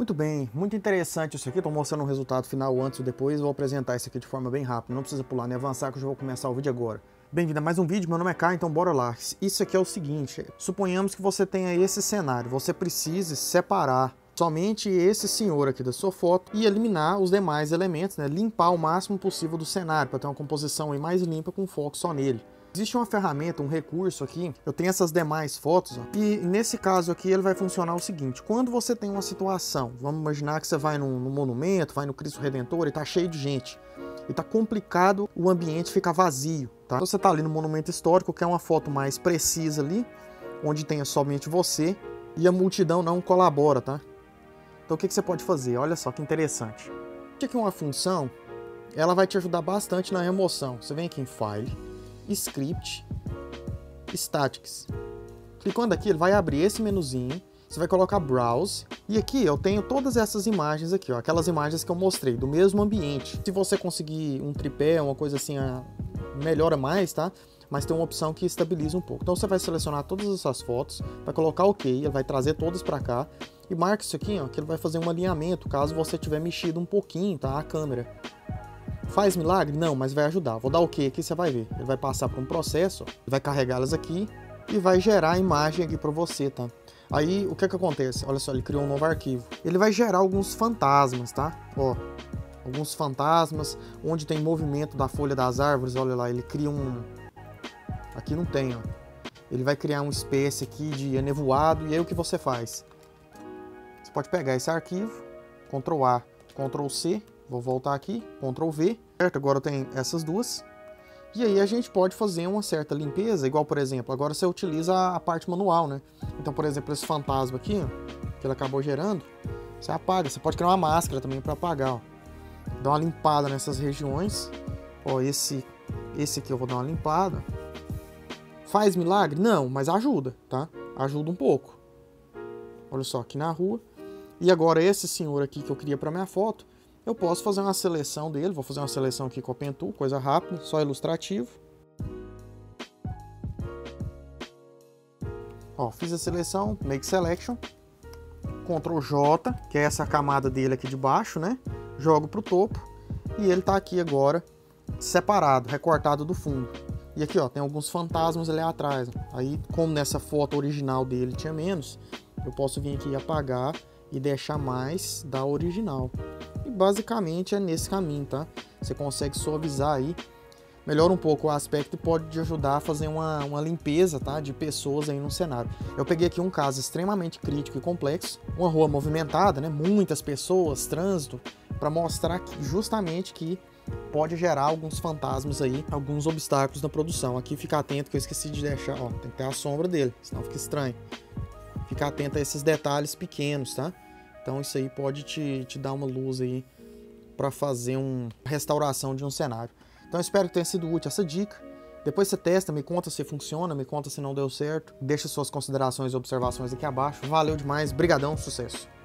Muito bem, muito interessante isso aqui. Estou mostrando o resultado final antes e depois. Vou apresentar isso aqui de forma bem rápida. Não precisa pular nem avançar que eu já vou começar o vídeo agora. Bem-vindo a mais um vídeo, meu nome é Kai, então bora lá. Isso aqui é o seguinte, suponhamos que você tenha esse cenário, você precise separar somente esse senhor aqui da sua foto e eliminar os demais elementos, né? limpar o máximo possível do cenário para ter uma composição mais limpa com foco só nele. Existe uma ferramenta, um recurso aqui, eu tenho essas demais fotos, ó, e nesse caso aqui ele vai funcionar o seguinte, quando você tem uma situação, vamos imaginar que você vai num, num monumento, vai no Cristo Redentor e tá cheio de gente, e tá complicado o ambiente ficar vazio, tá? Então você tá ali no monumento histórico, quer uma foto mais precisa ali, onde tenha somente você, e a multidão não colabora, tá? Então o que, que você pode fazer? Olha só que interessante. Aqui uma função, ela vai te ajudar bastante na remoção. Você vem aqui em File, Script, Statics. Clicando aqui, ele vai abrir esse menuzinho, você vai colocar Browse, e aqui eu tenho todas essas imagens aqui, ó, aquelas imagens que eu mostrei, do mesmo ambiente. Se você conseguir um tripé, uma coisa assim, melhora mais, tá? Mas tem uma opção que estabiliza um pouco. Então você vai selecionar todas essas fotos, vai colocar OK, ele vai trazer todas para cá, e marca isso aqui, ó, que ele vai fazer um alinhamento, caso você tiver mexido um pouquinho, tá? A câmera. Faz milagre? Não, mas vai ajudar. Vou dar o OK aqui, você vai ver. Ele vai passar por um processo, vai carregá-las aqui e vai gerar a imagem aqui para você, tá? Aí, o que que acontece? Olha só, ele criou um novo arquivo. Ele vai gerar alguns fantasmas, tá? Ó, alguns fantasmas, onde tem movimento da folha das árvores, olha lá, ele cria um... Aqui não tem, ó. Ele vai criar uma espécie aqui de enevoado, e aí o que você faz? Você pode pegar esse arquivo, Ctrl A, Ctrl C, Vou voltar aqui, Ctrl V, certo? Agora tem essas duas. E aí a gente pode fazer uma certa limpeza, igual por exemplo, agora você utiliza a parte manual, né? Então, por exemplo, esse fantasma aqui, ó, que ele acabou gerando, você apaga. Você pode criar uma máscara também para apagar, ó. Dá uma limpada nessas regiões. Ó, esse, esse aqui eu vou dar uma limpada. Faz milagre? Não, mas ajuda, tá? Ajuda um pouco. Olha só, aqui na rua. E agora esse senhor aqui que eu queria para minha foto, eu posso fazer uma seleção dele, vou fazer uma seleção aqui com a Pentool, coisa rápida, só ilustrativo. Ó, fiz a seleção, Make Selection, Ctrl J, que é essa camada dele aqui de baixo, né? Jogo para o topo e ele está aqui agora separado, recortado do fundo. E aqui, ó, tem alguns fantasmas ali atrás. Aí, como nessa foto original dele tinha menos, eu posso vir aqui e apagar e deixar mais da original. E basicamente é nesse caminho, tá? Você consegue suavizar aí, melhora um pouco o aspecto e pode te ajudar a fazer uma, uma limpeza, tá? De pessoas aí no cenário. Eu peguei aqui um caso extremamente crítico e complexo, uma rua movimentada, né? Muitas pessoas, trânsito, para mostrar que, justamente que pode gerar alguns fantasmas aí, alguns obstáculos na produção. Aqui fica atento que eu esqueci de deixar, ó, tem que ter a sombra dele, senão fica estranho. Fica atento a esses detalhes pequenos, tá? Então isso aí pode te, te dar uma luz aí para fazer uma restauração de um cenário. Então espero que tenha sido útil essa dica. Depois você testa, me conta se funciona, me conta se não deu certo. Deixa suas considerações e observações aqui abaixo. Valeu demais, brigadão, sucesso!